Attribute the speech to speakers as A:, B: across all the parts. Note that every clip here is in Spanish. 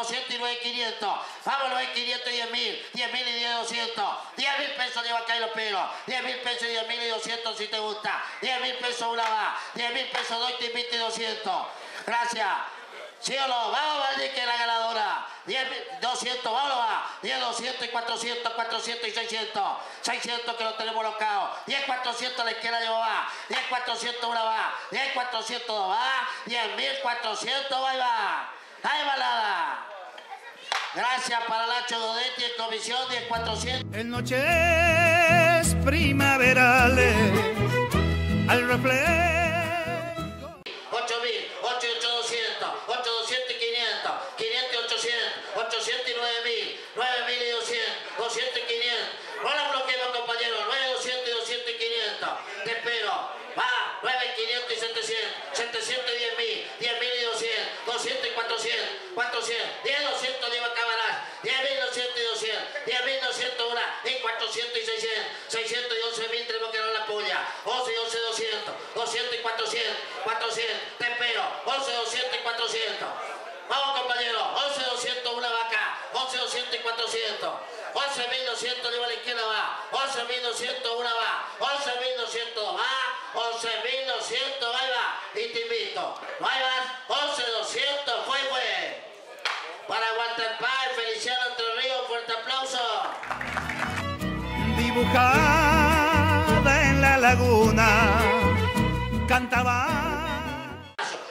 A: 209 500. Vámonos en 500 y 10 mil. 10 mil y 10 200. 10 mil pesos lleva acá y los pelos. 10 mil pesos y 10 mil y 200 si te gusta. 10 mil pesos una va. 10 mil pesos doy, te invito y 200. Gracias. ¿Sí o no? Vamos, Valdi, que es la ganadora. 10, 200, vámonos va. 10, 200 y 400, 400 y 600. 600 que lo tenemos locao. 10, 400 a la izquierda lleva va. 10, 400 una va. 10, 400 dos va. 10, 1400 va y va. Ahí va nada. Gracias para Lacho Dodetti en comisión 10, 400.
B: En noches primaverales, al reflejo.
A: 200 y 600, 600 y 11 mil tenemos que dar la puya, 11 y 11 200, 200 y 400, 400, te espero, 11 200 y 400. Vamos compañeros, 11 200 una vaca, 11 200 y 400. 11.200 lleva a la izquierda va, 11.200 una va, 11.200 va, 11.200 ahí va, y te invito, ahí vas, 11.200, fue fue. Para Guantapá, Feliciano Entre Ríos, fuerte aplauso
B: dibujada en la laguna, cantaba.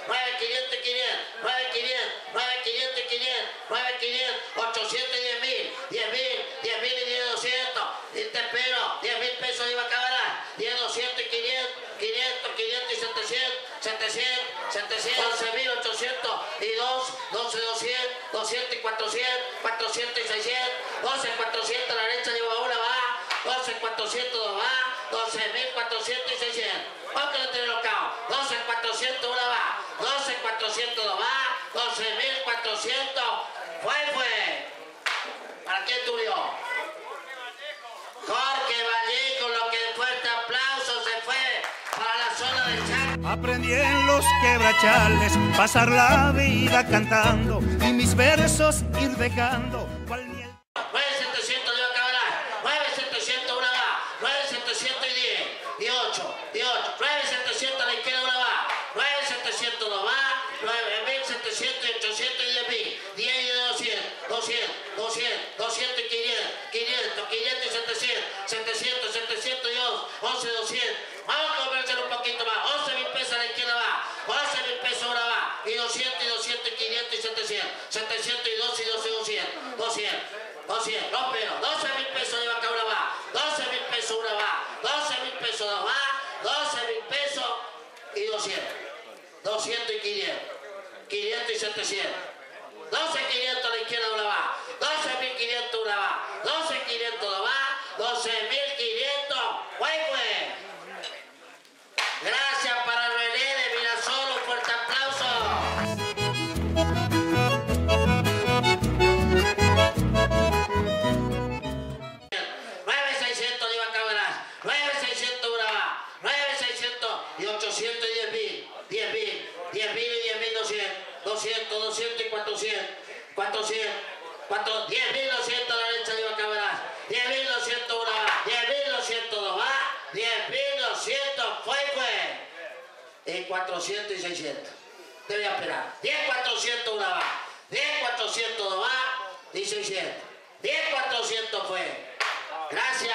A: 9, 500 y 500, 9, 500, 9, 500 y 500, 9, 500, 800 y 10 mil, 10 mil, 10 mil y 10, 200, y te espero, 10 mil pesos iba a acabar, 10, 200 y 500, 500, 500 y 700, 700, 700, 11 mil, 800 y 2, 12, 200, 200 y 400, 400 y 600, 12, 400 a la derecha lleva una, va, 12, 400 va, 12 mil, 400 y 600. ¿Por qué no tiene locao? 12, 400 una va, 12, 400 dos va, 12 mil, 400. Fue, fue. ¿Para quién turió? Jorge Vallejo, lo que fuerte aplauso se fue para la zona del chat.
B: Aprendí en los quebrachales pasar la vida cantando y mis versos ir dejando. cual miel.
A: 9700 lleva a acabar. 9700 una va. 9700 y 10. Y 8. Y 8. 9700 a la izquierda una va. 9700 dos va. 9700 y 800 y 10 mil. 10 y 200. 200. 200. 200 y 500. 500. 500 y 700. 700. 700 y 2. 11. 200. Vamos a conversar un poquito más. 11 mil pesos a la izquierda va. 11 mil pesos una va. Y 200 y 200 y 500 y 700. 700 y 2 y 12 y 200. 200. 200, no pero, 12 mil pesos lleva acá una va, 12 mil pesos una va, 12 mil pesos dos va, 12 mil pesos y 200, 200 y 500, 500 y 700, 12 500 a la izquierda una va, 12 mil 500 una va, 12 500 dos va, 12 10 mil 200, fue, fue, y 400 y 600. Te voy a esperar. 10, 400 Urabá, 10, 400 Urabá y 600. 10, 400 fue. Gracias.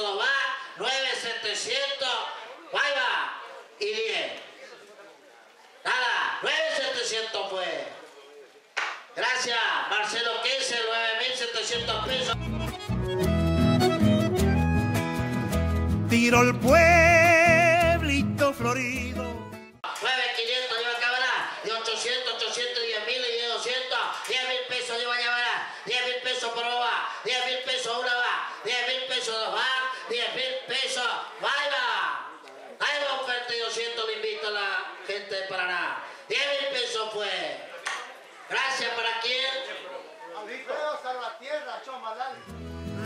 A: Dos va. Nueve setecientos. Ahí va. Y diez. Nada. Nueve setecientos fue. Gracias. Marcelo Quince, nueve mil setecientos pesos.
B: Tiro el pueblito florido.
A: 9500 lleva Cabará, de 800, 800, 10 mil y de 200, 10 mil pesos lleva Cabará, 10 mil pesos por va, 10 mil pesos una va, 10 mil pesos dos va, 10 mil pesos, va ahí va. Ahí va oferta y 200 le invito a la gente de Paraná. 10 mil pesos fue. Gracias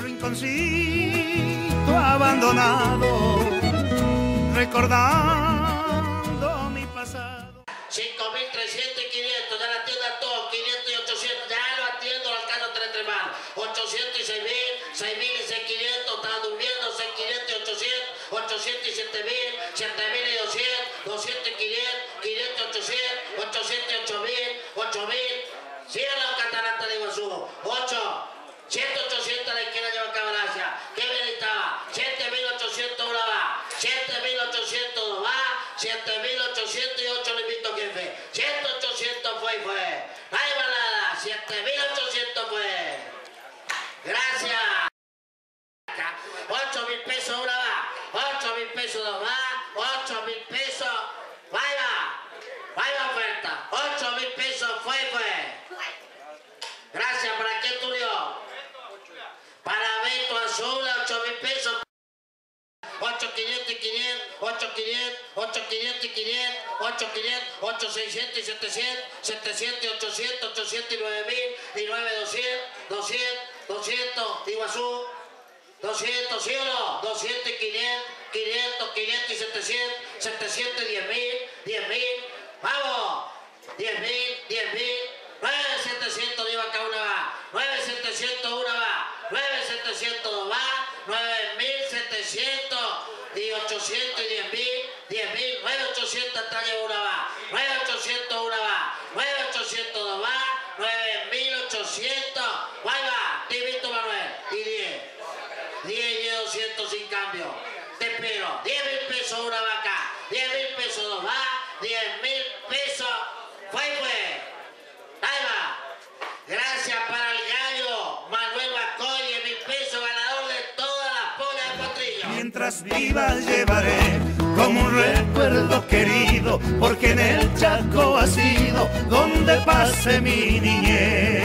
B: rinconcito abandonado, recordando mi pasado.
A: 5.300 y 500, ya la atienda todo, 500 y 800, ya lo atiendo, lo alcanzo tres tres más. 800 y 6.000, 6.000 y 6.500, estaba durmiendo, 6.500 y 800, 800 y 7.000, 7.000 y 200, 200 y 500, 500 y 800, 800 y 8.000, 8.000, síganlo catarata de Iguazú, 8, 7, 800 a la izquierda lleva Cabalacia, qué bien estaba, 7.800 una va, 7.800 dos va, 7.800 y 8 le invito jefe, 7.800 fue y fue, no hay balada, 7.800 fue, gracias. 8 mil pesos una va, 8 mil pesos dos va, 8 mil pesos, ahí va, ahí va oferta, 8 mil pesos fue y fue. Gracias, ¿para qué Tulio? Para Beto Azul, 8 mil pesos. 8, 500 y 500, 8, 500, 8, 500 y 500, 8, 500, 8, 600 y 700, 700 y 800, 800 y 9 mil, y 9, 200, 200, 200, Iguazú, 200, ¿sí o no? 200 y 500, 500, 500 y 700, 700 y 10 mil, 10 mil, vamos, 10 mil, 10 mil, 9, 700 lleva acá una va, 9, 700 una va, 9, 700 dos va, 9 mil 700 y 800 y 10 mil, 10 mil, 9, 800 atrás lleva una va, 9, 800 una va, 9, 800 dos va, 9 mil 800, ahí va, te invito Manuel, y 10. 10 y 200 sin cambio. Te espero. 10 mil pesos una vaca. 10 mil pesos dos va. 10 mil pesos. Fue y fue. Ahí va. Gracias para el gallo. Manuel Vascoy, mil pesos ganador de todas las polas de potrillo.
B: Mientras viva llevaré como un recuerdo querido, porque en el Chaco ha sido donde pasé mi niñez.